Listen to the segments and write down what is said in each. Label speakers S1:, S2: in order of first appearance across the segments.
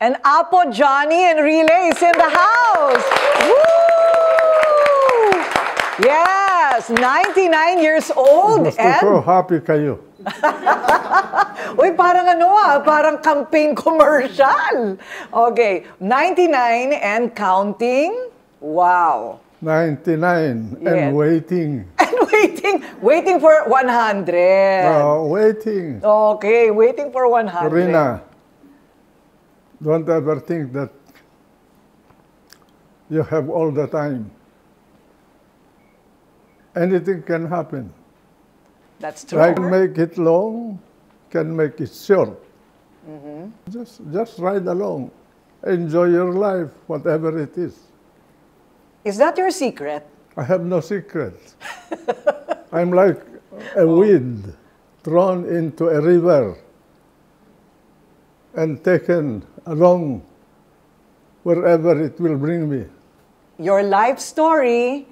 S1: And Apo Johnny and Relay is in the house. Woo! Yes, 99 years old.
S2: Gusto
S1: and
S2: ko happy kayo.
S1: Uy, parang ano ah, parang campaign commercial. Okay, 99 and counting. Wow.
S2: 99
S1: Yeah.
S2: and waiting.
S1: And waiting, waiting for 100.
S2: Uh, waiting.
S1: Okay, waiting for 100.
S2: Rina, don't ever think that you have all the time. Anything can happen.
S1: That's true.
S2: I can make it long, can make it short.
S1: Mm-hmm.
S2: Just, just ride along. Enjoy your life, whatever it is.
S1: Is that your secret?
S2: I have no secret. I'm like a weed thrown into a river and taken along wherever it will bring me.
S1: Your life story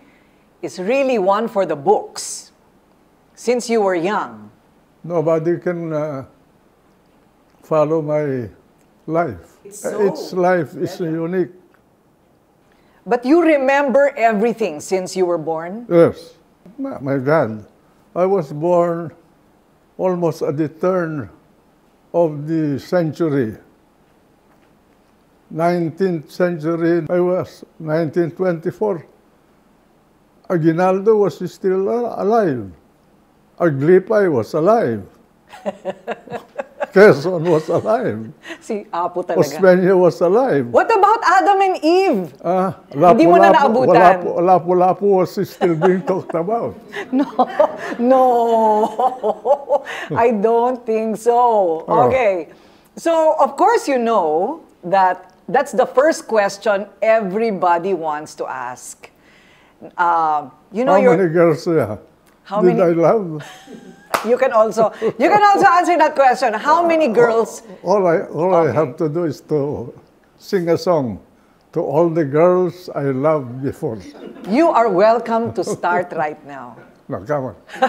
S1: is really one for the books since you were young.
S2: Nobody can uh, follow my life.
S1: It's so
S2: Its life is unique.
S1: But you remember everything since you were born?
S2: Yes. My my God, I was born almost at the turn of the century. 19th century, I was 1924. Aguinaldo was still alive. Aglipa was alive. Quezon was alive.
S1: Si Apo talaga.
S2: Osmeña was alive.
S1: What about Adam and Eve?
S2: Ah,
S1: Hindi mo na
S2: Lapu-Lapu-
S1: naabutan.
S2: Lapu- Lapu-Lapu was still being talked about.
S1: No, no, I don't think so.
S2: Oh.
S1: Okay, so of course you know that that's the first question everybody wants to ask. Uh, you know,
S2: How many girls uh,
S1: How
S2: did
S1: many-
S2: I love?
S1: You can also you can also answer that question. How many girls?
S2: All I all I
S1: Okay.
S2: have to do is to sing a song to all the girls I loved before.
S1: You are welcome to start right now.
S2: No, come on.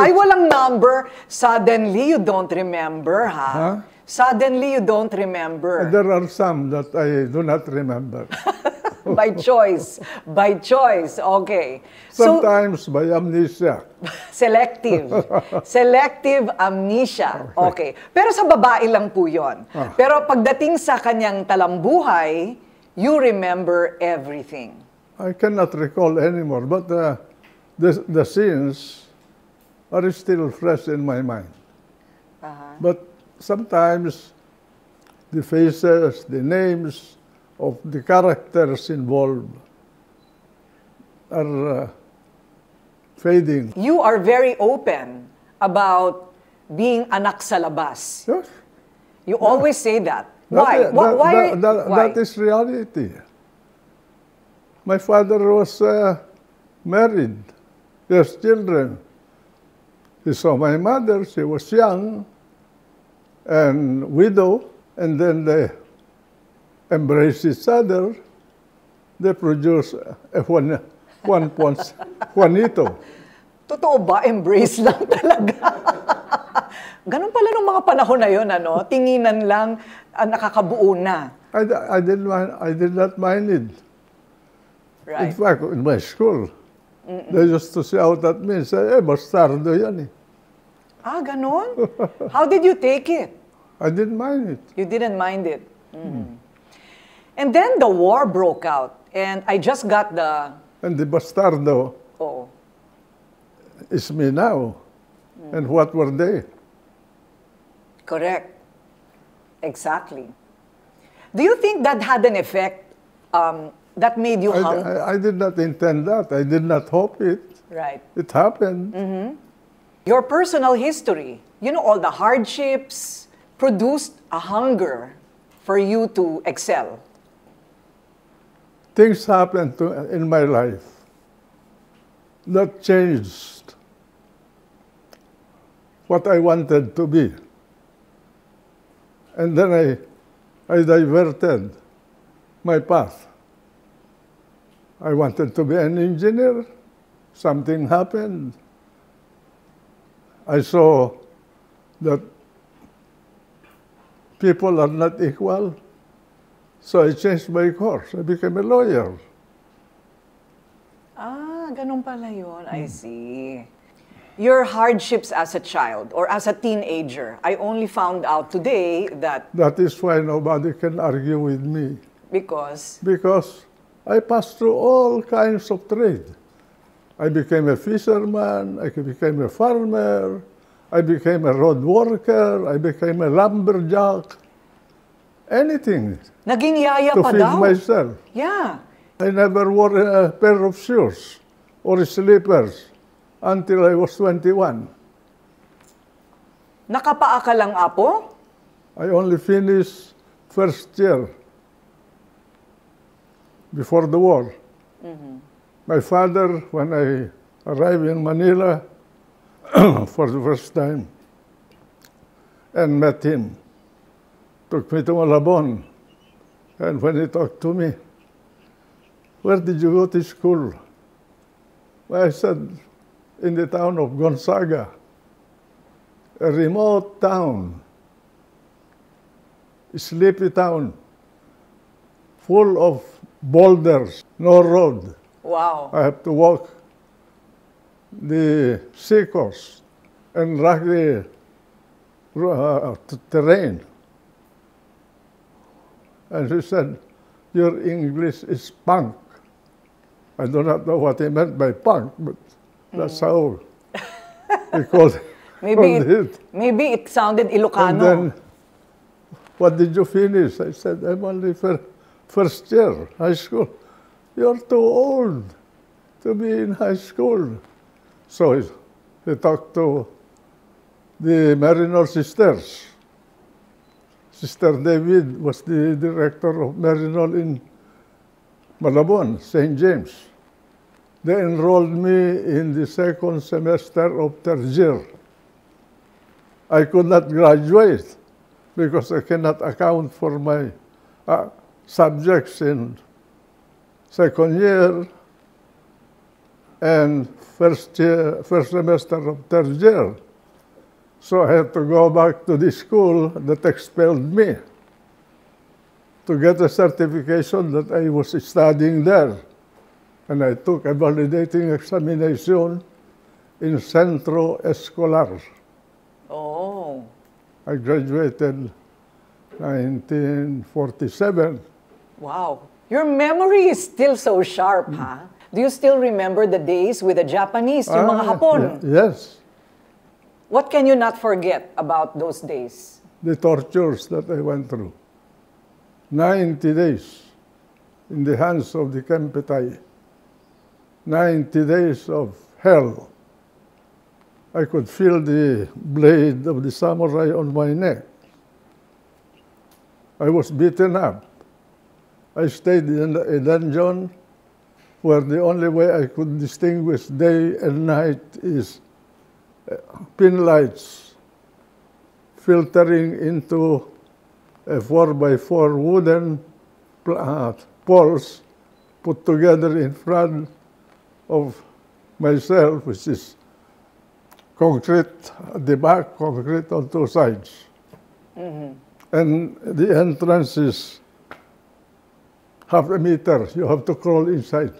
S1: Ay, walang number. Suddenly, you don't remember, ha?
S2: Huh?
S1: Suddenly, you don't remember.
S2: There are some that I do not remember.
S1: by choice. By choice. Okay. So,
S2: Sometimes by amnesia.
S1: selective. selective amnesia. Okay. Pero sa babae lang po yun.
S2: Ah.
S1: Pero pagdating sa kanyang talambuhay, you remember everything.
S2: I cannot recall anymore, but uh, the, the scenes are still fresh in my mind.
S1: Uh-huh.
S2: But sometimes the faces, the names of the characters involved are uh, fading.
S1: You are very open about being anak sa labas.
S2: Yes,
S1: You always say that.
S2: that
S1: Why?
S2: that-
S1: why?
S2: that- that-
S1: why?
S2: that is reality. My father was uh, married. He has children. He saw my mother. She was young and widow. And then they embraced each other. They produced a Juan, Juan Juanito.
S1: Totoo ba? Embrace lang talaga. Ganun pala nung mga panahon na yun, ano? Tinginan lang, ah, nakakabuo na.
S2: I, I, did mind, I did not mind it.
S1: Right.
S2: In fact, in my school, they used to shout at me and say, eh, bastardo yan eh.
S1: Ah, ganun? How did you take it?
S2: I didn't mind it.
S1: You didn't mind it. Mm. And then the war broke out. And I just got the,
S2: And the bastardo
S1: oh,
S2: is me now. And what were they?
S1: correct. Exactly. Do you think that had an effect um, that made you
S2: I. I, I did not intend that. I did not hope it.
S1: right.
S2: It happened.
S1: Your personal history, you know, all the hardships produced a hunger for you to excel.
S2: Things happened to, in my life that changed what I wanted to be. And then I, I diverted my path. I wanted to be an engineer. Something happened. I saw that people are not equal. So I changed my course. I became a lawyer.
S1: Ah, ganun pala yun. I see. Your hardships as a child or as a teenager, I only found out today that
S2: That is why nobody can argue with me.
S1: because
S2: Because I passed through all kinds of trade. I became a fisherman, I became a farmer, I became a road worker, I became a lumberjack. Anything
S1: naging yaya
S2: to
S1: pa
S2: feed
S1: daw.
S2: myself.
S1: Yeah.
S2: I never wore a pair of shoes or slippers until I was 21.
S1: Nakapaa ka lang, Apo?
S2: I only finished first year before the war. My father, when I arrived in Manila for the first time and met him, took me to Malabon. And when he talked to me, where did you go to school? Well, I said, in the town of Gonzaga, a remote town sleepy town, full of boulders, no road.
S1: Wow.
S2: I have to walk the sea coast and rocky uh, terrain. And he said, Your English is punk. I do not know what he meant by punk, but that's how he called,
S1: Maybe it,
S2: it.
S1: maybe it sounded
S2: And
S1: Ilocano.
S2: then, what did you finish? I said, I'm only fir- first year high school. You're too old to be in high school. So he, he talked to the Mariner sisters. Sister David was the director of Mariner in Malabon, St. James. They enrolled me in the second semester of third year. I could not graduate because I cannot account for my uh, subjects in second year and first year, first semester of third year. So I had to go back to the school that expelled me to get a certification that I was studying there. And I took a validating examination in Centro Escolar.
S1: Oh.
S2: I graduated 1947.
S1: Wow. Your memory is still so sharp, ha? Do you still remember the days with the Japanese, yung mga
S2: Ah,
S1: Hapon?
S2: Yes,
S1: What can you not forget about those days?
S2: the tortures that I went through. 90 days in the hands of the Kempeitai. 90 days of hell. I could feel the blade of the samurai on my neck. I was beaten up. I stayed in a dungeon where the only way I could distinguish day and night is uh, pin lights filtering into a four by four wooden uh, poles put together in front of myself, which is concrete at the back, concrete on two sides. And the entrance is half a meter. You have to crawl inside.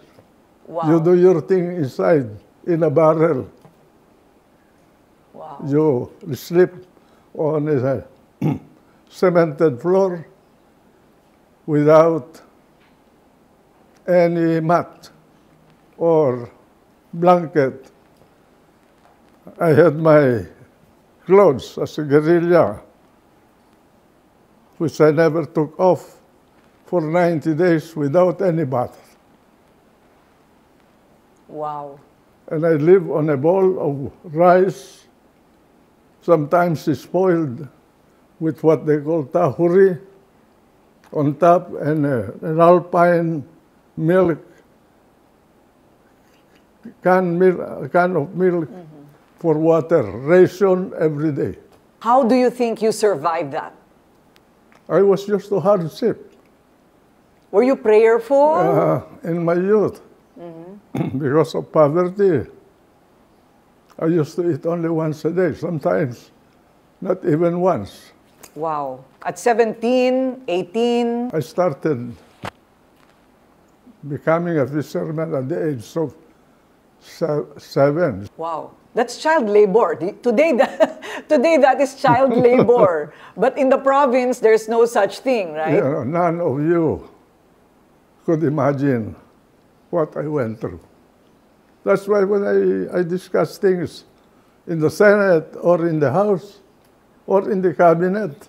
S1: Wow.
S2: You do your thing inside in a barrel.
S1: wow.
S2: You sleep on a cemented floor without any mat or blanket. I had my clothes as a guerrilla, which I never took off for 90 days without any bath.
S1: Wow.
S2: and I live on a bowl of rice. Sometimes it's spoiled with what they call tahuri on top and uh, an alpine milk, can, mil- can of milk for water, ration every day.
S1: How do you think you survived that?
S2: I was used to hardship
S1: Were you prayerful?
S2: uh, in my youth because of poverty. I used to eat only once a day, sometimes not even once.
S1: Wow. At 17, 18,
S2: I started becoming a fisherman at the age of se- seven.
S1: wow. That's child labor. Today, that, today that is child labor. but in the province, there's no such thing, right?
S2: Know, none of you could imagine what I went through. That's why when I, I discuss things in the Senate or in the House or in the cabinet,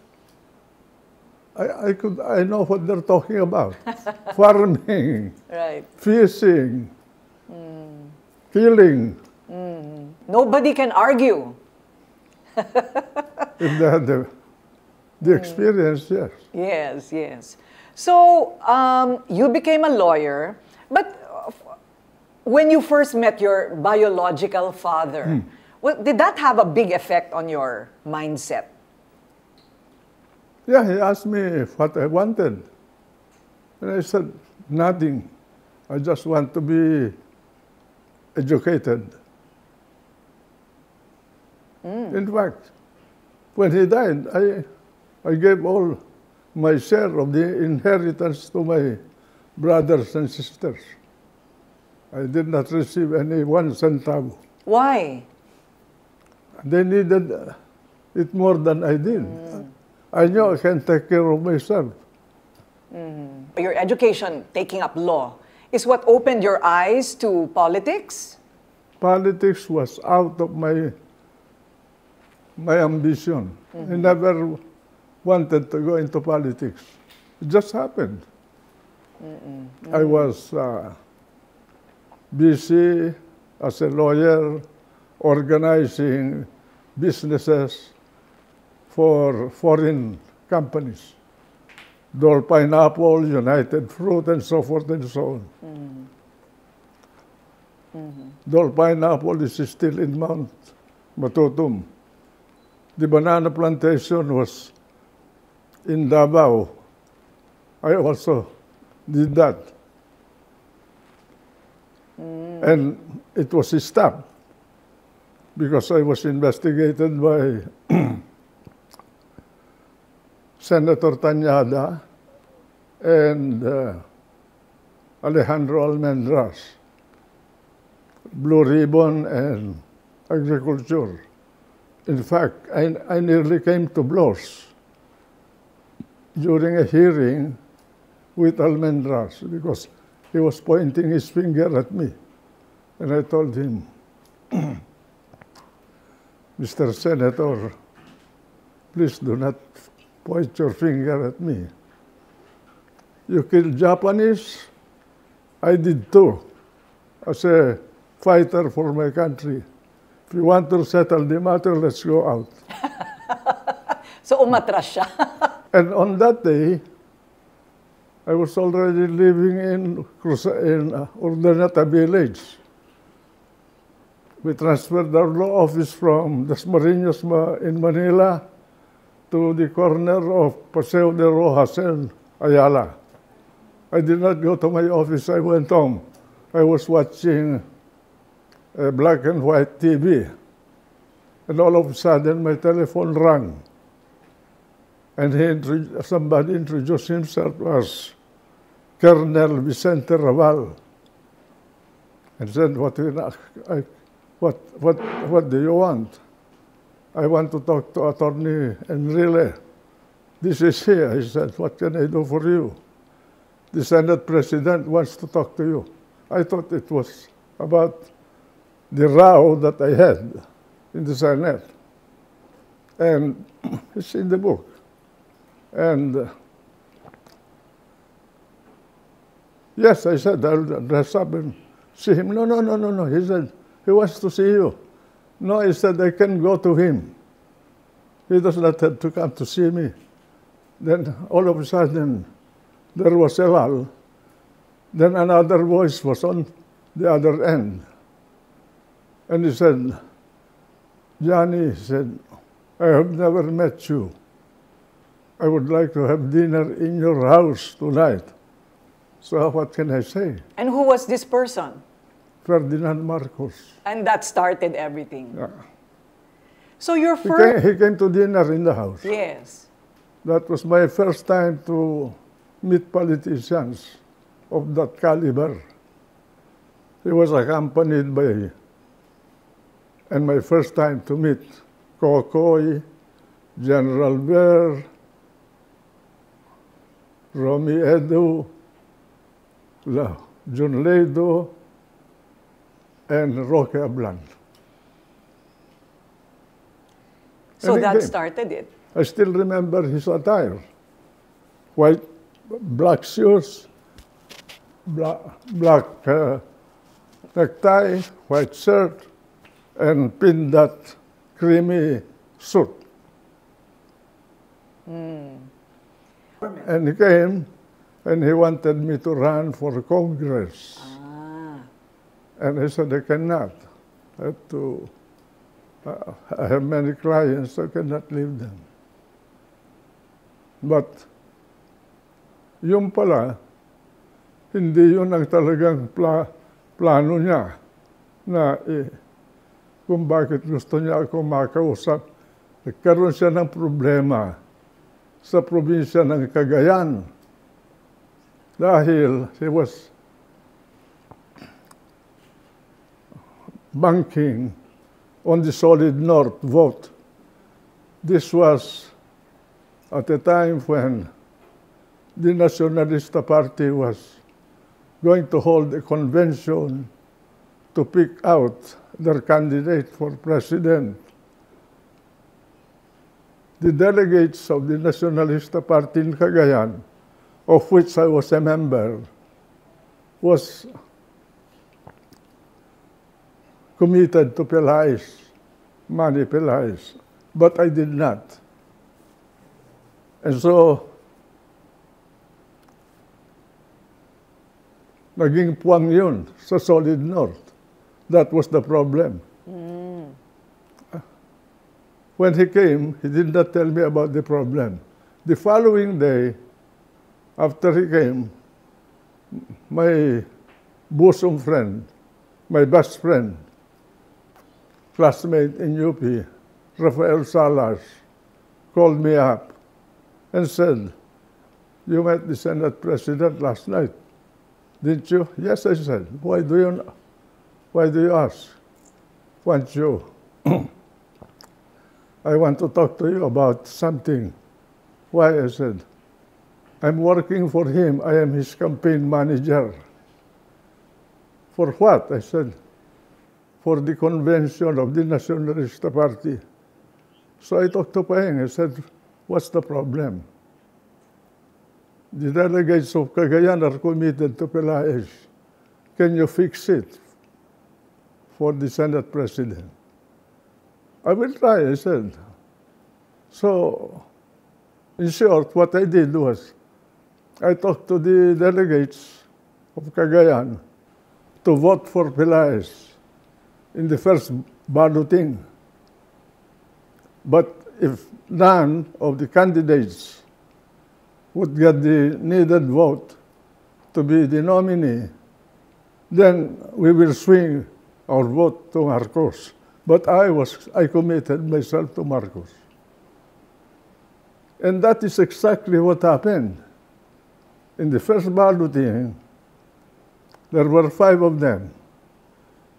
S2: I, I could I know what they're talking about. Farming,
S1: Right.
S2: fishing, hmm. killing. Hmm.
S1: Nobody can argue.
S2: If they had the, the hmm. experience, yes.
S1: Yes, yes. So um, you became a lawyer, but uh, when you first met your biological father, well, did that have a big effect on your mindset?
S2: Yeah, he asked me what I wanted. And I said, nothing. I just want to be educated. In fact, when he died, I, I gave all my share of the inheritance to my brothers and sisters. I did not receive any one centavo.
S1: Why?
S2: They needed it more than I did. I knew I can take care of myself.
S1: Your education, taking up law, is what opened your eyes to politics?
S2: Politics was out of my my ambition. I never wanted to go into politics. It just happened. I was uh, busy as a lawyer organizing businesses for foreign companies. Dole Pineapple, United Fruit, and so forth and so on. Dole Pineapple is still in Mount Matutum. The banana plantation was in Davao. I also did that. And it was stopped because I was investigated by Senator Tanyada and uh, Alejandro Almendras, Blue Ribbon and Agriculture. In fact, I, I nearly came to blows during a hearing with Almendras because he was pointing his finger at me. And I told him, Mr. Senator, please do not point your finger at me. You killed Japanese, I did too, as a fighter for my country. If you want to settle the matter, let's go out.
S1: So umatras siya.
S2: And on that day, I was already living in, in uh, Urdaneta village. We transferred our law office from Dasmariñas Ma- in Manila to the corner of Paseo de Roxas and Ayala. I did not go to my office, I went home. I was watching a black and white TV. And all of a sudden, my telephone rang. And he somebody introduced himself as Colonel Vicente Raval. And said, what, I, what, what, what do you want? I want to talk to Attorney Enrile. This is here," he. Said, what can I do for you? The Senate President wants to talk to you. I thought it was about the row that I had in the Senate. And it's in the book. And uh, yes, I said, I'll dress up and see him. No, no, no, no, no. He said, he wants to see you. No, he said, I can go to him. He does not have to come to see me. Then all of a sudden, there was a lull. Then another voice was on the other end. And he said, Johnny, he said, I have never met you. I would like to have dinner in your house tonight. So what can I say?
S1: And who was this person?
S2: Ferdinand Marcos.
S1: And that started everything.
S2: Yeah.
S1: So your
S2: He,
S1: first...
S2: came, he came to dinner in the house.
S1: Yes.
S2: That was my first time to meet politicians of that caliber. He was accompanied by, and my first time to meet Kokoy, General Ver, Romy Edu, John Leido, and Roque Ablan.
S1: So that
S2: came.
S1: started it.
S2: I still remember his attire. White, black shoes, black, black uh, necktie, white shirt, and pinned that creamy suit. And he came, and he wanted me to run for Congress.
S1: Ah.
S2: And I said, I cannot. I have to, uh, I have many clients, I cannot leave them. But, yung pala, hindi yun ang talagang pla, plano niya na eh, kung bakit gusto niya ako makausap. Nagkaroon siya ng problema sa probinsya ng Cagayan dahil he was banking on the solid north vote. This was at a time when the Nacionalista Party was going to hold a convention to pick out their candidate for president. The delegates of the Nacionalista Party in Cagayan, of which I was a member, was committed to Pelaez, Manny Pelaez, but I did not. And so, naging puwang yun sa Solid North. That was the problem. When he came, he did not tell me about the problem. The following day, after he came, my bosom friend, my best friend, classmate in UP, Rafael Salas, called me up and said, You met the Senate President last night, didn't you? Yes, I said. Why do you, why do you ask? Want you? I want to talk to you about something. Why? I said, I'm working for him. I am his campaign manager. For what? I said, for the convention of the Nacionalista Party. So I talked to Paeng. I said, what's the problem? The delegates of Cagayan are committed to Pelaez. Can you fix it for the Senate President? I will try, I said. So, in short, what I did was, I talked to the delegates of Cagayan to vote for Pelaez in the first balloting. But if none of the candidates would get the needed vote to be the nominee, then we will swing our vote to Marcos. But I was, I committed myself to Marcos. And that is exactly what happened. In the first balloting, there were five of them.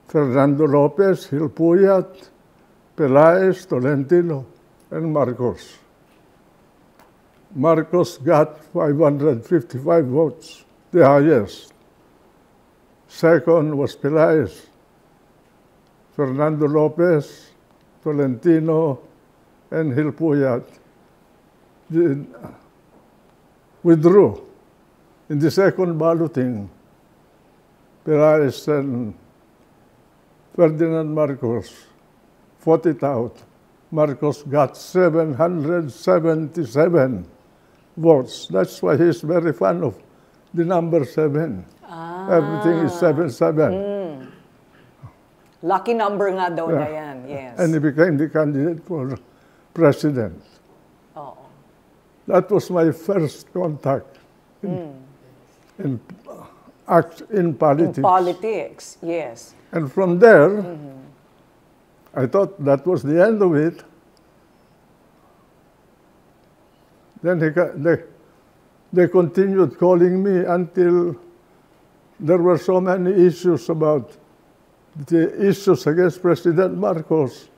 S2: Fernando Lopez, Gil Puyat, Pelaez, Tolentino, and Marcos. Marcos got 555 votes, the highest. Second was Pelaez. Fernando Lopez, Tolentino, and Gil Puyat did- withdrew. In the second balloting, Pelaez and Ferdinand Marcos fought it out. Marcos got 777 votes. That's why he's very fond of the number seven. Everything is seven, seven.
S1: Lucky number nga daw
S2: Yeah.
S1: na yan, yes.
S2: And he became the candidate for president.
S1: Oo.
S2: That was my first contact in, hmm. in, act, in politics.
S1: In politics, yes.
S2: and from there, mm-hmm. I thought that was the end of it. Then he, they, they continued calling me until there were so many issues about the issues against President Marcos.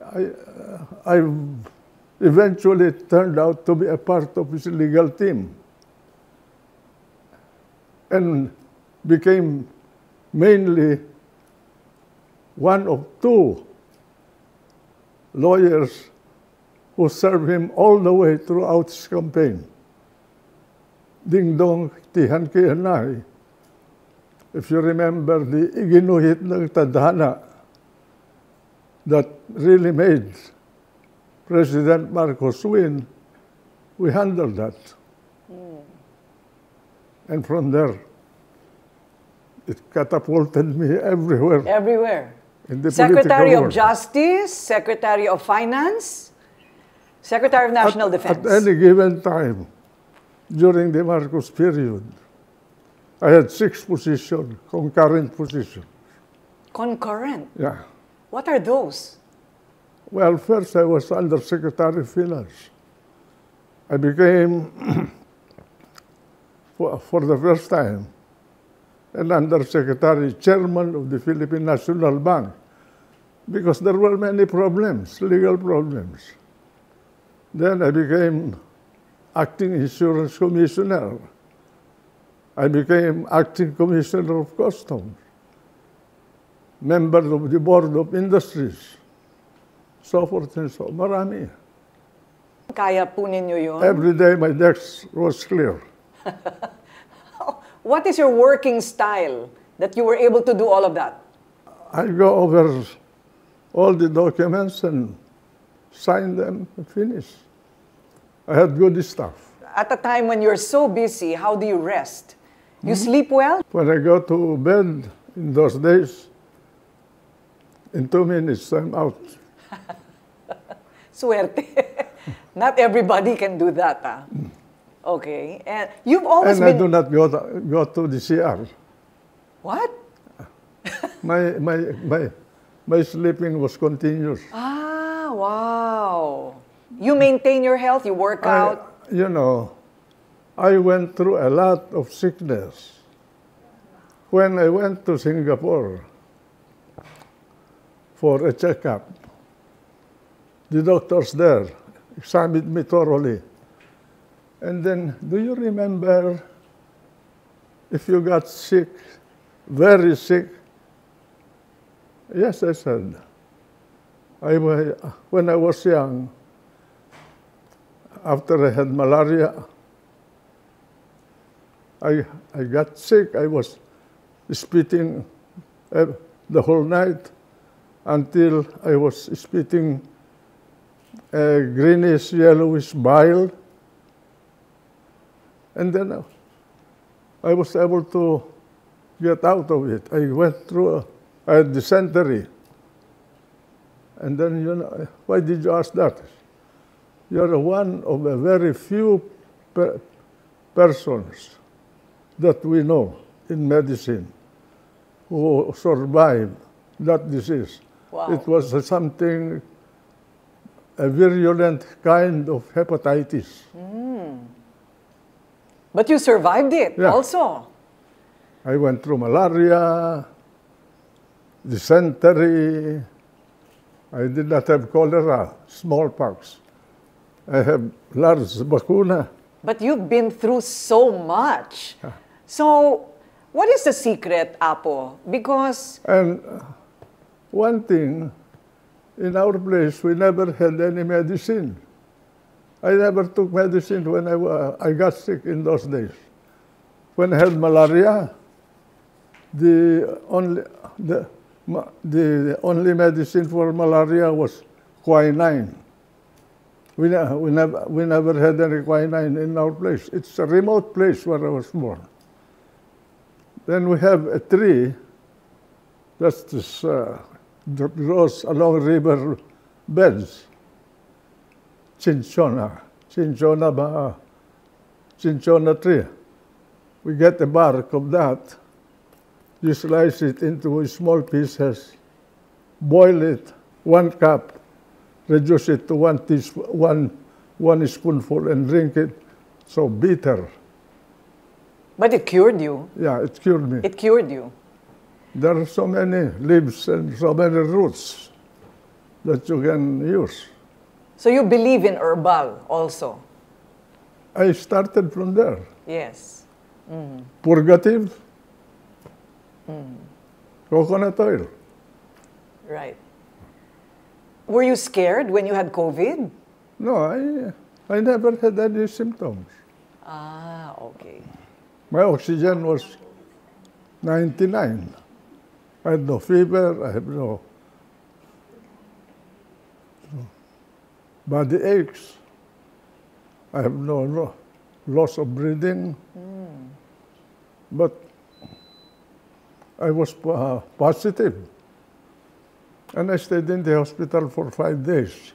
S2: I, uh, I eventually turned out to be a part of his legal team and became mainly one of two lawyers who served him all the way throughout his campaign. Ding Dong Tihan Kianay. If you remember the iginuhit ng tadhana that really made President Marcos win, we handled that. Hmm. And from there, it catapulted me everywhere.
S1: Everywhere.
S2: In the
S1: Secretary of. Justice, Secretary of Finance, Secretary of National
S2: at,
S1: Defense.
S2: At any given time during the Marcos period, I had six positions, concurrent positions.
S1: Concurrent.
S2: Yeah.
S1: What are those?
S2: Well, first I was Undersecretary of Finance. I became, for, for the first time, an Undersecretary, Chairman of the Philippine National Bank, because there were many problems, legal problems. Then I became Acting Insurance Commissioner. I became Acting Commissioner of Customs, member of the Board of Industries, so forth and so Marami.
S1: Kaya po ninyo yun?
S2: Every day my desk was clear.
S1: What is your working style that you were able to do all of that?
S2: I go over all the documents and sign them and finish. I had good stuff.
S1: At a time when you're so busy, how do you rest? You sleep well?
S2: When I go to bed in those days, in two minutes I'm out.
S1: Suerte. Not everybody can do that. Ah. Okay. And you've always
S2: And I do not go to, go to the CR.
S1: What?
S2: My, my, my, my sleeping was continuous.
S1: Ah, wow. You maintain your health, you work
S2: I-
S1: out.
S2: you know, I went through a lot of sickness. When I went to Singapore for a checkup, the doctors there examined me thoroughly. And then, do you remember if you got sick, very sick? Yes, I said. I, when I was young, after I had malaria, I, I got sick. I was spitting uh, the whole night until I was spitting a greenish yellowish bile. And then uh, I was able to get out of it. I went through, a, had dysentery. And then, you know, why did you ask that? You're one of a very few per- persons that we know in medicine who survived that disease.
S1: Wow.
S2: It was something, a virulent kind of hepatitis. Hmm.
S1: But you survived it
S2: Yeah.
S1: also.
S2: I went through malaria, dysentery. I did not have cholera, smallpox. I have large vacuna.
S1: But you've been through so much. So, what is the secret, Apo? Because,
S2: And uh, one thing, in our place, we never had any medicine. I never took medicine when I, wa- I got sick in those days. When I had malaria, the only, the, the only medicine for malaria was quinine. We, ne- we, never, we never had any quinine in our place. It's a remote place where I was born. Then we have a tree uh, that grows along river beds. Cinchona. Cinchona ba? Cinchona tree. We get the bark of that, you slice it into small pieces, boil it, one cup, reduce it to one, teaspoon, one one spoonful and drink it. So bitter.
S1: But it cured you.
S2: Yeah, it cured me.
S1: It cured you.
S2: There are so many leaves and so many roots that you can use.
S1: So you believe in herbal also.
S2: I started from there.
S1: Yes.
S2: Purgative, coconut oil.
S1: Right. Were you scared when you had COVID?
S2: No, I, I never had any symptoms.
S1: Ah, okay.
S2: My oxygen was 99. I had no fever, I have no, no body aches. I have no, no loss of breathing. But I was uh, positive. And I stayed in the hospital for five days.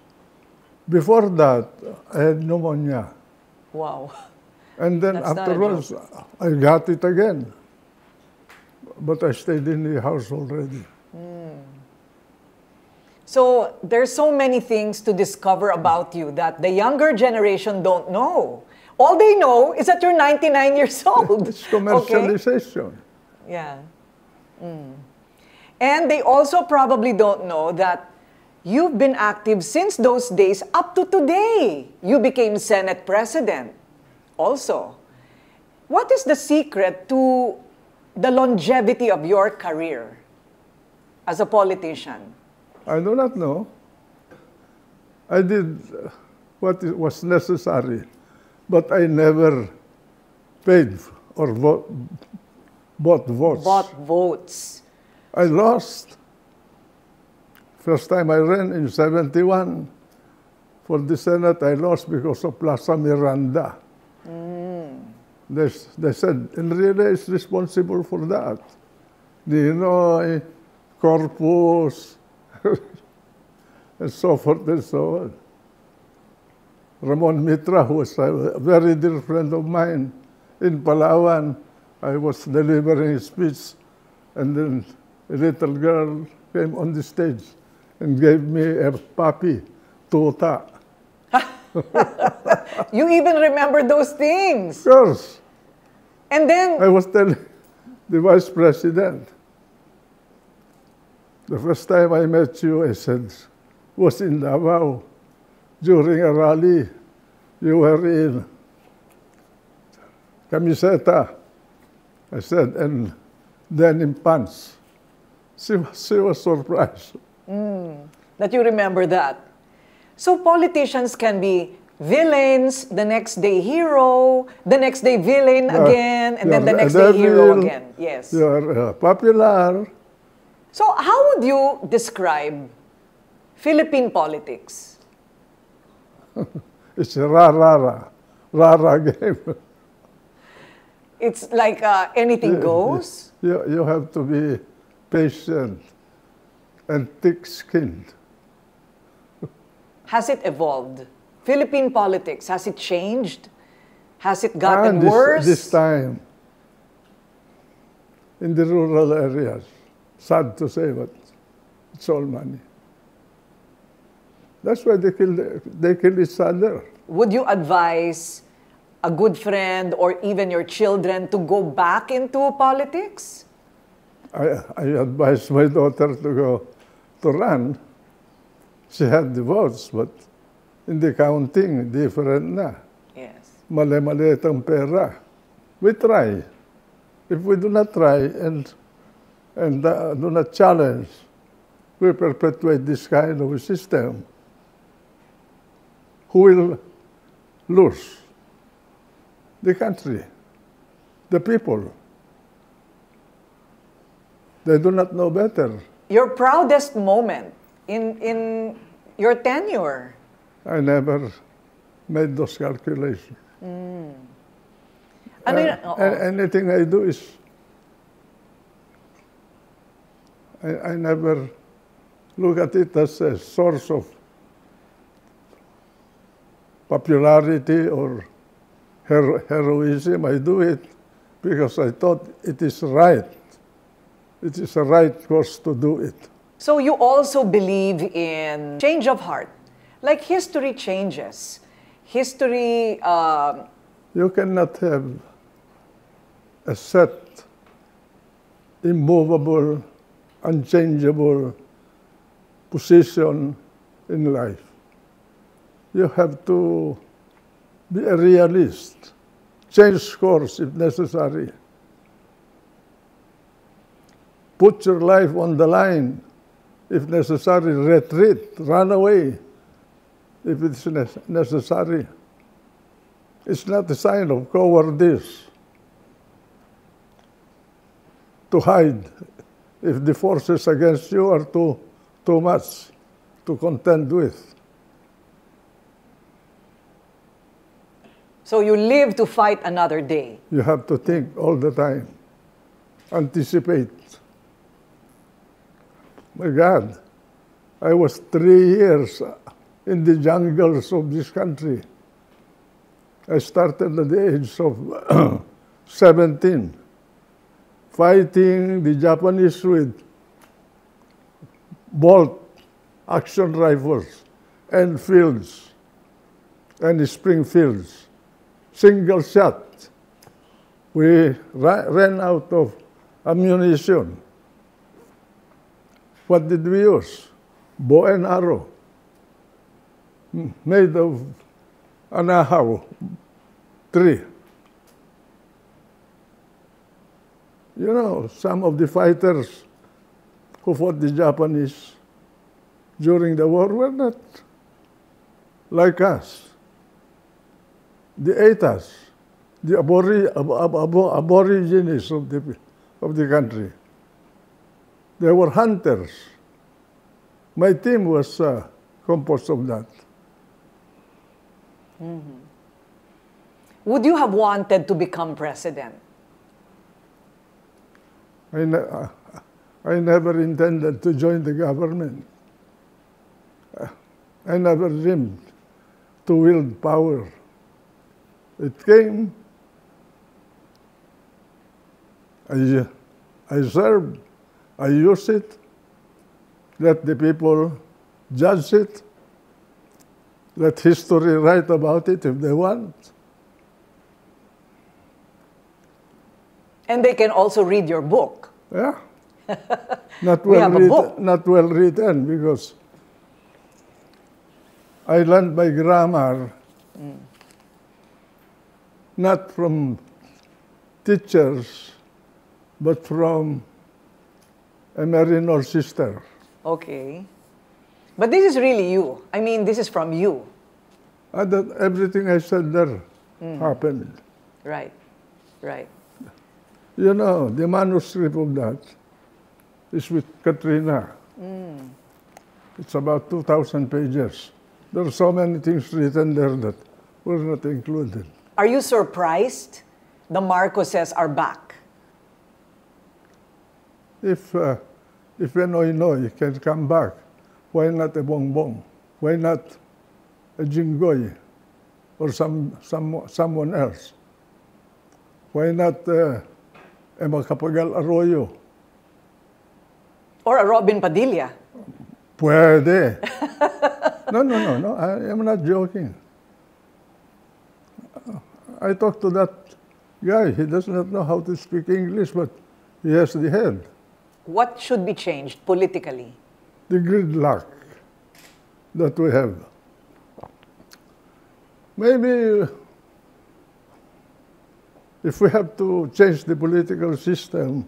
S2: Before that, I had pneumonia.
S1: Wow.
S2: And then
S1: That's
S2: afterwards, I got it again. But I stayed in the house already.
S1: So there's so many things to discover about you that the younger generation don't know. All they know is that you're 99 years old.
S2: It's
S1: Okay?
S2: commercialization.
S1: Yeah. Mm. And they also probably don't know that you've been active since those days up to today. You became Senate President also. What is the secret to the longevity of your career as a politician?
S2: I do not know. I did what was necessary, but I never paid or vote, bought votes.
S1: Bought votes.
S2: I lost. First time I ran in 71 for the Senate, I lost because of Plaza Miranda. They, s- they said, Enrile is responsible for that. Ninoy, Corpus, and so forth and so on. Ramon Mitra, who was a very dear friend of mine in Palawan, I was delivering a speech, and then a little girl came on the stage and gave me a puppy, Tuta.
S1: You even remember those things.
S2: Of course,
S1: And then,
S2: I was telling the vice president, the first time I met you, I said, was in Davao during a rally. You were in camiseta, I said, and denim pants. She was, she was surprised.
S1: that you remember that. So politicians can be villains, the next day hero, the next day villain
S2: Yeah,
S1: again, and then the next day hero again. Yes.
S2: You're uh, popular.
S1: So how would you describe Philippine politics?
S2: It's a rah-rah-rah, rah-rah game.
S1: It's like uh, anything goes.
S2: You, you have to be patient and thick-skinned.
S1: Has it evolved? Philippine politics, has it changed? Has it
S2: Ah,
S1: gotten
S2: this,
S1: worse?
S2: This time, in the rural areas, sad to say, but it's all money. That's why they kill, they kill each other.
S1: Would you advise a good friend or even your children to go back into politics?
S2: I, I advised my daughter to go to run. She had the votes, but in the counting, different na.
S1: Yes.
S2: Mali-mali ang pera. We try. If we do not try and, and uh, do not challenge, we perpetuate this kind of system. Who will lose? The country, the people. They do not know better.
S1: Your proudest moment in, in your tenure?
S2: I never made those calculations.
S1: I mean,
S2: Uh, anything I do is I, I never look at it as a source of popularity or hero, heroism. I do it because I thought it is right. It is a right course to do it.
S1: So you also believe in change of heart. Like history changes. history. Uh,
S2: you cannot have a set, immovable, unchangeable position in life. You have to be a realist, change course if necessary. Put your life on the line if necessary, retreat, run away if it's necessary. It's not a sign of cowardice to hide if the forces against you are too, too much to contend with.
S1: So you live to fight another day.
S2: You have to think all the time, anticipate. My God, I was three years in the jungles of this country. I started at the age of 17, fighting the Japanese with bolt action rifles, Enfields, and Springfields. Single shot. We ra ran out of ammunition. What did we use? Bow and arrow made of anahaw tree. You know, some of the fighters who fought the Japanese during the war were not like us. They ate us, the abori ab ab aborigines of the, of the country. They were hunters. My team was uh, composed of that.
S1: Mm -hmm. Would you have wanted to become president?
S2: I, ne I never intended to join the government. I never dreamed to wield power. It came. I, I served. I use it. Let the people judge it. Let history write about it if they want.
S1: And they can also read your book.
S2: Yeah. not well we written, not well written because I learned my grammar mm. not from teachers, but from a Marino sister.
S1: Okay. But this is really you. I mean, this is from you.
S2: And that everything I said there mm. happened.
S1: Right, right.
S2: You know, the manuscript of that is with Katrina. Mm. It's about 2,000 pages. There are so many things written there that were not included.
S1: Are you surprised the Marcoses are back?
S2: If, uh, if Noy can come back, why not a bongbong? Why not a jinggoy or some, some, someone else? Why not uh, a Macapagal Arroyo?
S1: Or a Robin Padilla?
S2: Puede. no, no, no, no. I am not joking. I talked to that guy. He does not know how to speak English, but he has the head.
S1: What should be changed politically?
S2: the gridlock that we have. Maybe uh, if we have to change the political system,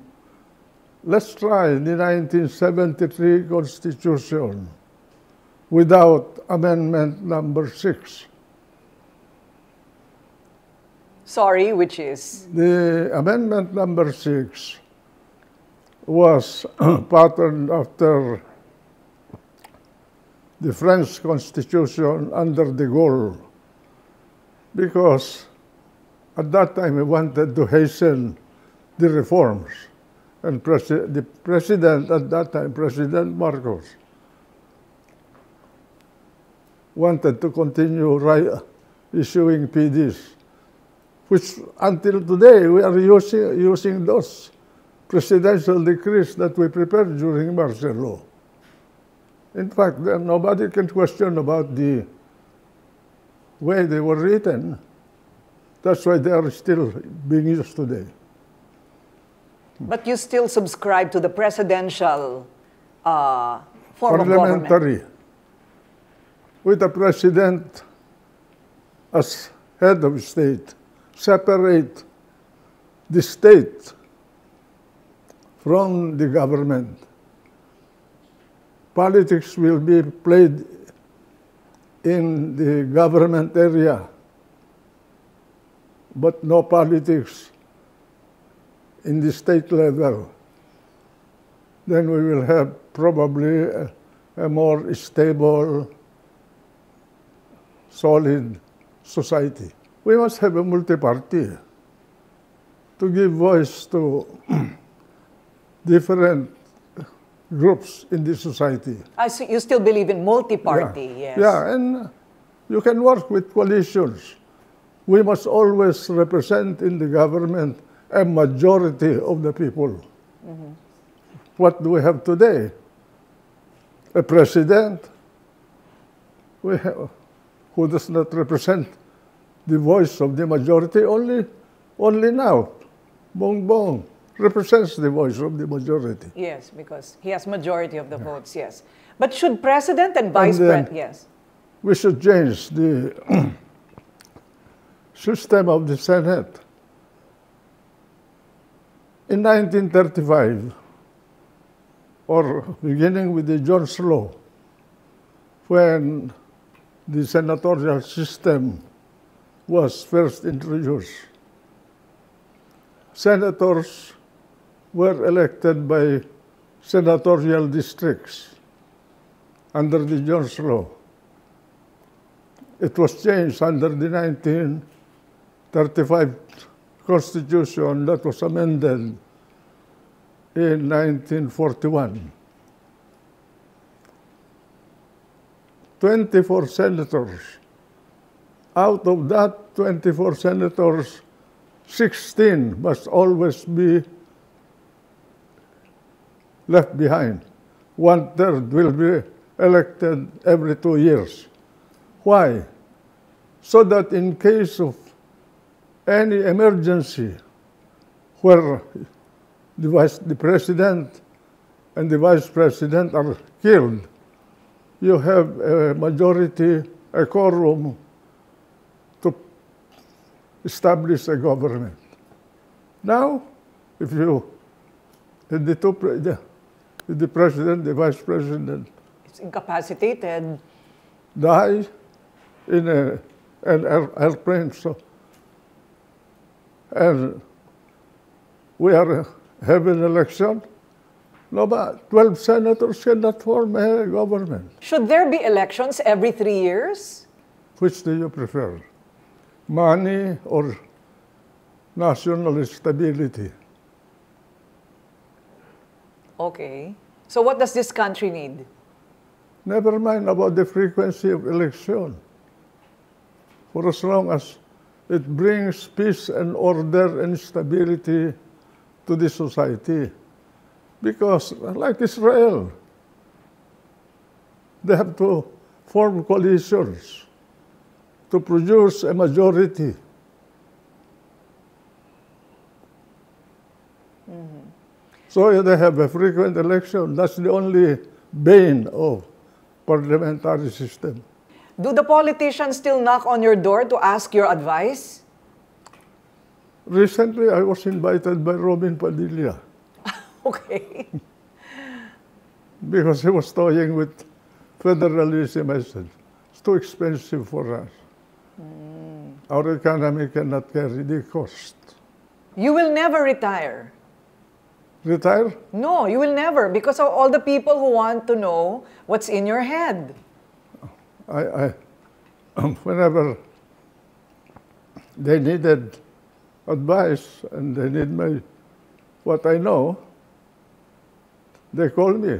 S2: let's try the 1973 Constitution without amendment number six.
S1: Sorry, which is?
S2: The amendment number six was patterned after the French Constitution under de Gaulle because at that time we wanted to hasten the reforms. And presi the president at that time, President Marcos, wanted to continue issuing PDs, which until today we are using, using those presidential decrees that we prepared during martial law. In fact, nobody can question about the way they were written. That's why they are still being used today.
S1: But you still subscribe to the presidential uh, form of government.
S2: Parliamentary. With the president as head of state, separate the state from the government. Politics will be played in the government area, but no politics in the state level. Then we will have probably a, a more stable, solid society. We must have a multi-party to give voice to different groups in the society.
S1: I see you still believe in multi-party,
S2: yeah.
S1: yes.
S2: Yeah, and you can work with coalitions. We must always represent in the government a majority of the people. Mm-hmm. What do we have today? A president we have, who does not represent the voice of the majority only, only now. Bong Bong represents the voice of the majority.
S1: Yes, because he has majority of the votes, yes. But should president and vice president, yes.
S2: we should change the system of the Senate. In 1935, or beginning with the Jones Law, when the senatorial system was first introduced, senators were elected by senatorial districts under the Jones Law. It was changed under the 1935 Constitution that was amended in 1941. 24 senators. Out of that 24 senators, 16 must always be left behind. One third will be elected every two years. Why? So that in case of any emergency where the, vice, the president and the vice president are killed, you have a majority, a quorum to establish a government. Now, if you, the two, the, president, the vice president
S1: It's incapacitated.
S2: die in a, an airplane. So, and we are having election. No, but 12 senators cannot form a government.
S1: Should there be elections every three years?
S2: Which do you prefer? Money or national stability?
S1: Okay. So what does this country need?
S2: Never mind about the frequency of election. For as long as it brings peace and order and stability to the society. Because, like Israel, they have to form coalitions to produce a majority. Mm-hmm. So they have a frequent election. That's the only bane of parliamentary system.
S1: Do the politicians still knock on your door to ask your advice?
S2: Recently, I was invited by Robin Padilla
S1: Okay.
S2: because he was toying with federalism. I said, it's too expensive for us. Hmm. Our economy cannot carry the cost.
S1: You will never retire.
S2: Retire?
S1: No, you will never because of all the people who want to know what's in your head.
S2: I, I um, whenever they needed advice and they need my what I know, they call me.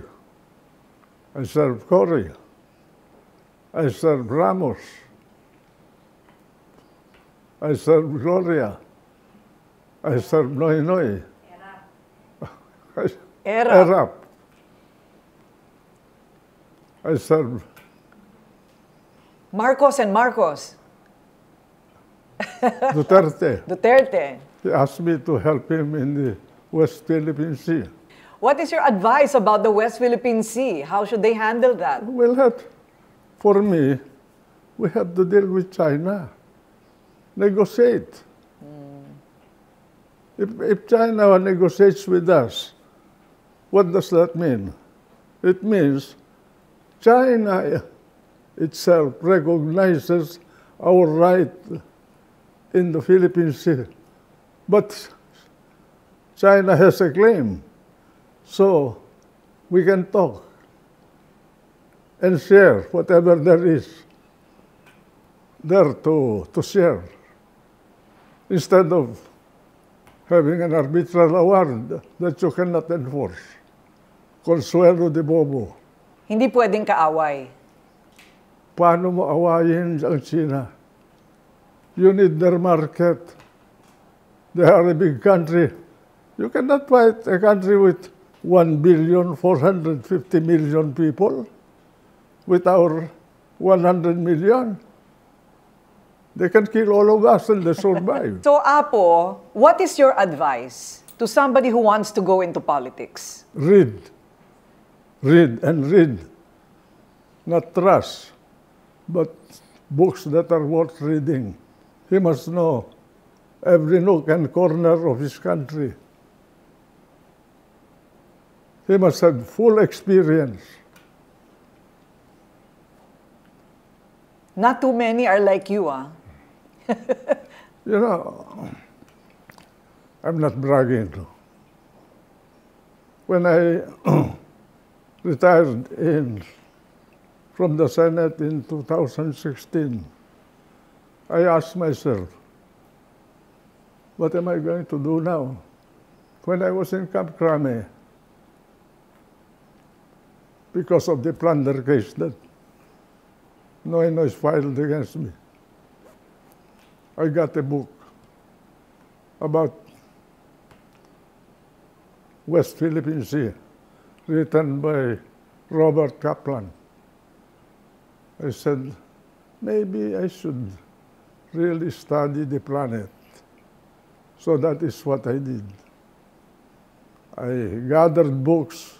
S2: I serve Cory. I serve Ramos. I serve Gloria. I serve Noy I,
S1: Era.
S2: Erap. I serve
S1: Marcos and Marcos.
S2: Duterte.
S1: Duterte.
S2: He asked me to help him in the West Philippine Sea.
S1: What is your advice about the West Philippine Sea? How should they handle that?
S2: Well, that, for me, we have to deal with China. Negotiate. If, if China negotiates with us, what does that mean? It means China itself recognizes our right in the Philippine Sea. But China has a claim. So we can talk and share whatever there is there to, to share instead of having an arbitral award that you cannot enforce. Consuelo de Bobo.
S1: Hindi pwedeng kaaway.
S2: Paano mo awayin ang China? You need their market. They are a big country. You cannot fight a country with 1 billion 450 million people with our 100 million. They can kill all of us and they survive.
S1: So, Apo, what is your advice to somebody who wants to go into politics?
S2: read. Read and read. Not trust, but books that are worth reading. He must know every nook and corner of his country. He must have full experience.
S1: Not too many are like you, ah.
S2: You know, I'm not bragging. When I retired in, from the Senate in 2016, I asked myself, what am I going to do now? When I was in Camp Crame, because of the plunder case that Noynoy filed against me. I got a book about West Philippine Sea, written by Robert Kaplan. I said, maybe I should really study the planet. So that is what I did. I gathered books,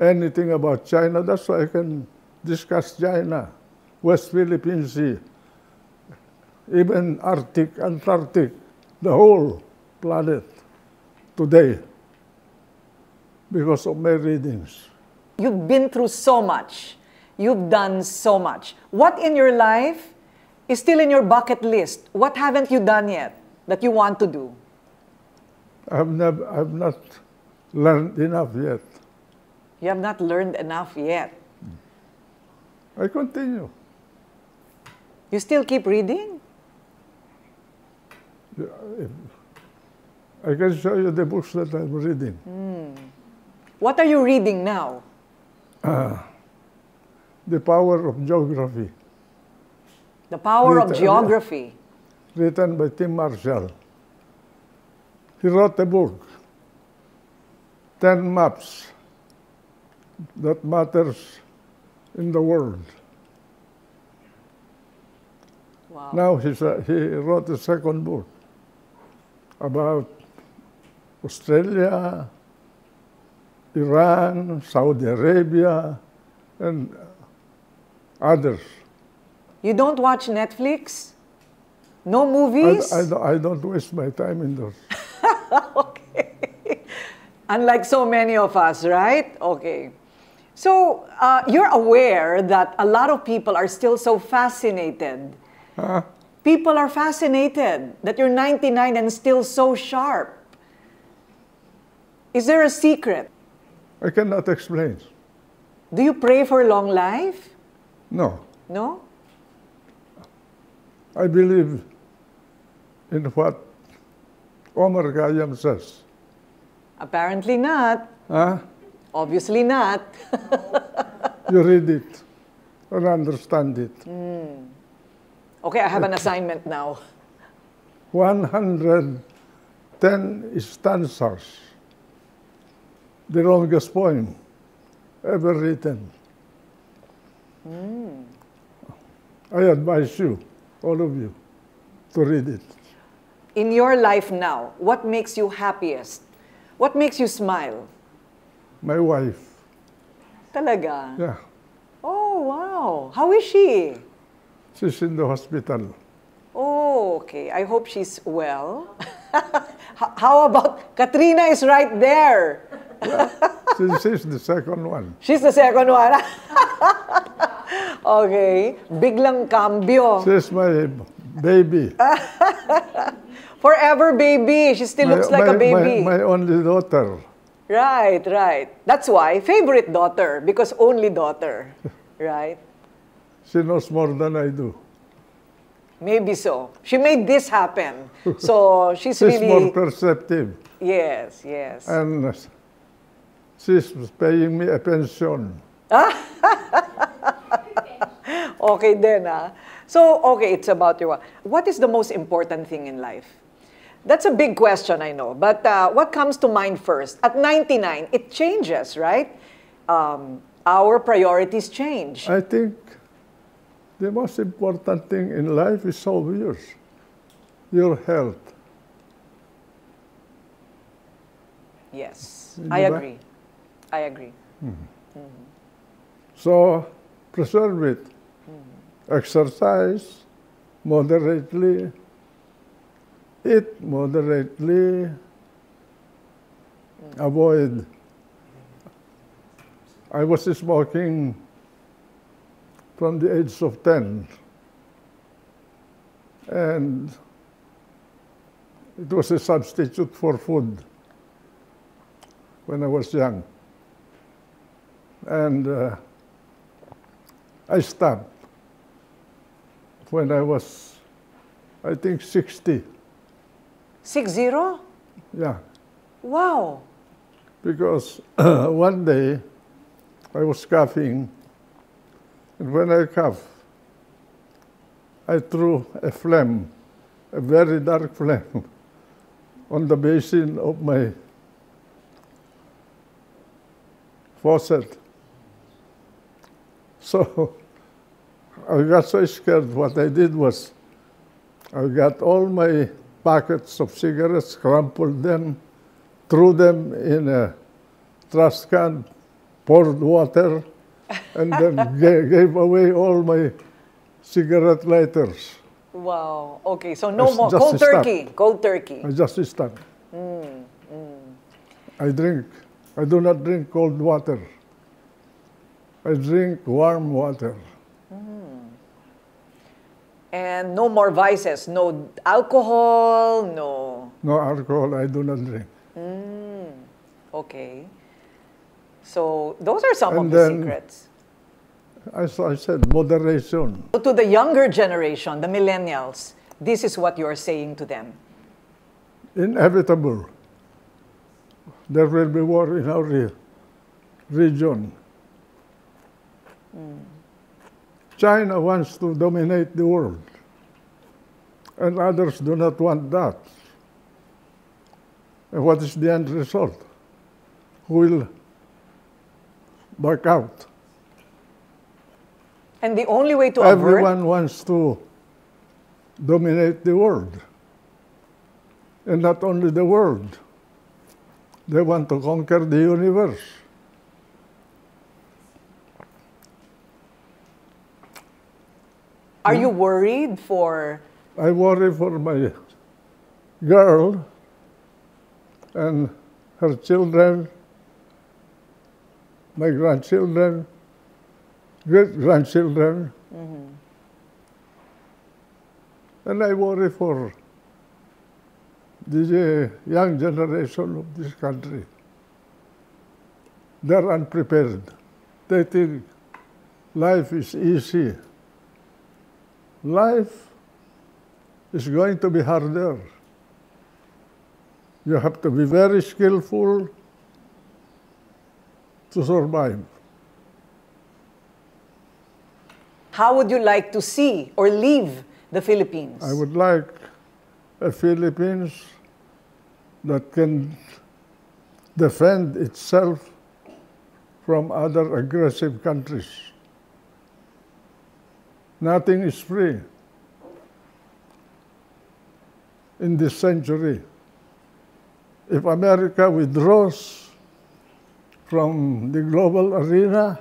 S2: anything about China, that's why I can discuss China, West Philippine Sea, even Arctic, Antarctic, the whole planet today because of my readings.
S1: You've been through so much. You've done so much. What in your life is still in your bucket list? What haven't you done yet that you want to do?
S2: I've, never, I've not learned enough yet.
S1: You have not learned enough yet.
S2: I continue.
S1: You still keep reading?
S2: I can show you the books that I'm reading. Hmm.
S1: What are you reading now? Ah.
S2: The Power of Geography,
S1: The Power of
S2: Later,
S1: Geography.
S2: written by Tim Marshall. He wrote a book, 10 maps that matters in the world.
S1: Wow.
S2: Now he's a, he wrote a second book about Australia, Iran, Saudi Arabia, and others.
S1: You don't watch Netflix? No
S2: I,
S1: movies?
S2: I, don't- I don't waste my time in those.
S1: okay. Unlike so many of us, right? Okay. So uh, you're aware that a lot of people are still so fascinated. People are fascinated that you're 99 and still so sharp. Is there a secret?
S2: I cannot explain.
S1: Do you pray for long life?
S2: No,
S1: No?
S2: I believe in what Omar Khayyam says.
S1: Apparently not.
S2: Huh?
S1: Obviously not.
S2: You read it and understand it. Hmm.
S1: okay, I have an assignment now.
S2: 110 stanzas, the longest poem ever written. Hmm. I advise you, all of you, to read it.
S1: In your life now, what makes you happiest? What makes you smile?
S2: My wife,
S1: Talaga?
S2: yeah,
S1: Oh, wow. How is she?
S2: she's in the hospital.
S1: Oh, okay. I hope she's well. How about Katrina is right there.
S2: She, she's the second one.
S1: She's the second one. okay. Biglang cambio.
S2: She's my baby.
S1: Forever baby. She still looks
S2: my,
S1: like a baby.
S2: My, my only daughter.
S1: Right, right. That's why favorite daughter because only daughter. Right?
S2: She knows more than I do.
S1: Maybe so. She made this happen. So she's
S2: She's more
S1: really
S2: perceptive.
S1: Yes, yes.
S2: And she's paying me a pension.
S1: Okay then ah. So okay, it's about your what is the most important thing in life? That's a big question, I know. But uh, what comes to mind first? At 99, it changes, right? Um, our priorities change.
S2: I think the most important thing in life is obvious. Your health.
S1: Yes, I agree. I agree. Mm-hmm. Mm-hmm.
S2: So preserve it. Mm-hmm. Exercise moderately. Eat moderately. Avoid. I was smoking from the age of 10. And it was a substitute for food when I was young. And uh, I stopped when I was, I think, 60.
S1: Six zero?
S2: Yeah,
S1: Wow.
S2: because one day I was coughing, and when I cough, I threw a flame, a very dark flame, on the basin of my faucet. So I got so scared. What I did was I got all my packets of cigarettes, crumpled them, threw them in a trash can, poured water, and then ga- gave away all my cigarette lighters.
S1: Wow. Okay, so no
S2: Just-
S1: more. Cold
S2: stop.
S1: turkey. Cold turkey.
S2: I just stopped. I drink. I do not drink cold water. I drink warm water. Mm.
S1: And no more vices. No alcohol, no.
S2: No alcohol. I do not drink.
S1: Mm, okay. So those are some
S2: And
S1: of the
S2: then-
S1: secrets.
S2: As I said, moderation.
S1: So to the younger generation, the millennials, this is what you're saying to them.
S2: Inevitable. There will be war in our re- China wants to dominate the world, and others do not want that. And what is the end result? Who will back out?
S1: And the only way to avert
S2: Everyone wants to dominate the world. And not only the world, they want to conquer the universe.
S1: Are you worried for
S2: I worry for my girl and her children, my grandchildren, great grandchildren. And I worry for the uh, young generation of this country. They're unprepared. They think life is easy. Life is going to be harder. You have to be very skillful to survive.
S1: how would you like to see or leave the Philippines?
S2: I would like a Philippines that can defend itself from other aggressive countries. Nothing is free. in this century. If America withdraws from the global arena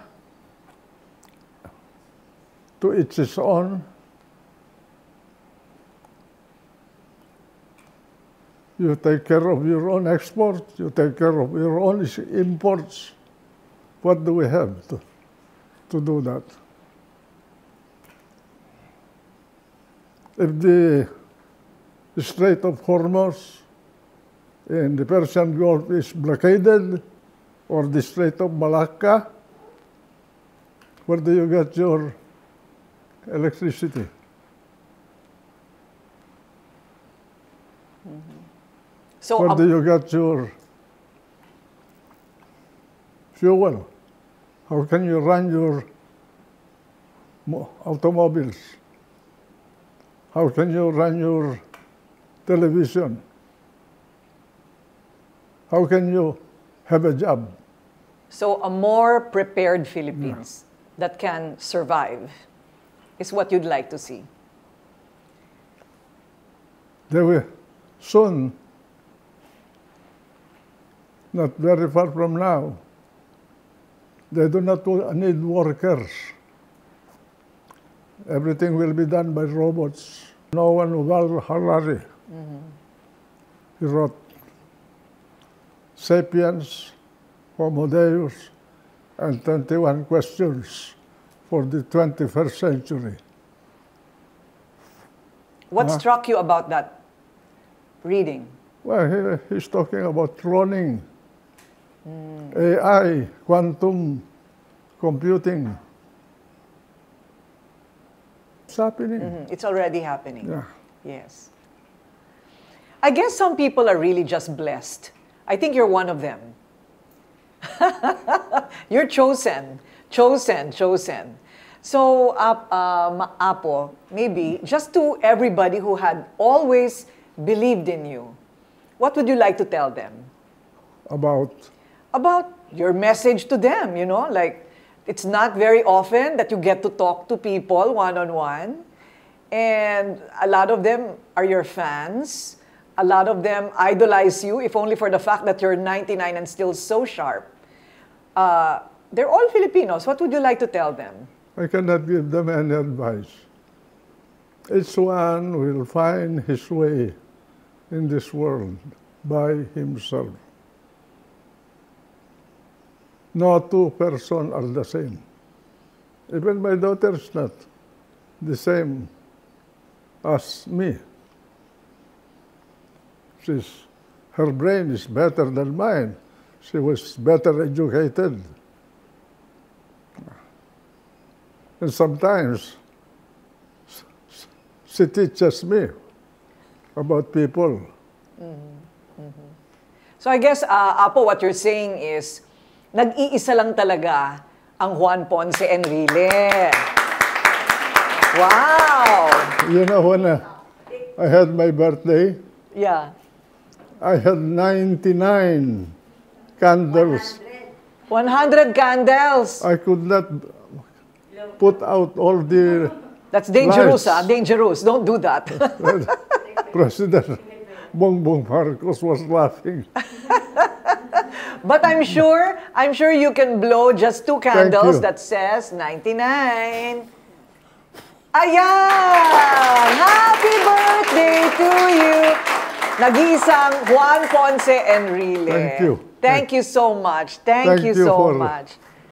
S2: to its own, you take care of your own exports, you take care of your own imports. What do we have to, to do that? If the, Strait of Hormuz and the Persian Gulf is blockaded, or the Strait of Malacca, where do you get your electricity?
S1: So,
S2: Where
S1: um,
S2: do you get your fuel? How can you run your automobiles? How can you run your television? How can you have a job?
S1: so a more prepared Philippines that can survive is what you'd like to see.
S2: They will soon, not very far from now, they do not need workers. Everything will be done by robots. No one Yuval Harari. He wrote Sapiens, Homo Deus, and 21 questions for the 21st century.
S1: What struck you about that reading?
S2: Well, he, he's talking about cloning, AI, quantum computing. It's happening.
S1: Mm, It's already happening.
S2: Yeah.
S1: Yes. I guess some people are really just blessed. I think you're one of them. you're chosen, chosen, chosen. So, uh, um, Apo, maybe just to everybody who had always believed in you, what would you like to tell them
S2: About
S1: about your message to them? You know, like it's not very often that you get to talk to people one on one. And a lot of them are your fans. A lot of them idolize you, if only for the fact that you're 99 and still so sharp. Uh, they're all Filipinos. What would you like to tell them?
S2: I cannot give them any advice. Each one will find his way in this world by himself. No two persons are the same. Even my daughter is not the same as me. She's, her brain is better than mine. She was better educated. And sometimes she teaches me about people.
S1: So I guess, uh, Apo, what you're saying is, nag-iisa lang talaga ang Juan Ponce Enrile. Wow!
S2: You know, when uh, I had my birthday,
S1: Yeah.
S2: I had 99 candles.
S1: 100 candles.
S2: I could not put out all the
S1: That's dangerous,
S2: Lights.
S1: ah. Dangerous. Don't do that.
S2: President Bongbong Marcos was laughing.
S1: but I'm sure, I'm sure you can blow just two candles that says 99. Ayan! Happy birthday to you! Nag-iisang Juan Ponce Enrile.
S2: Thank you.
S1: Thank you so much. Thank,
S2: Thank
S1: you,
S2: you
S1: so much.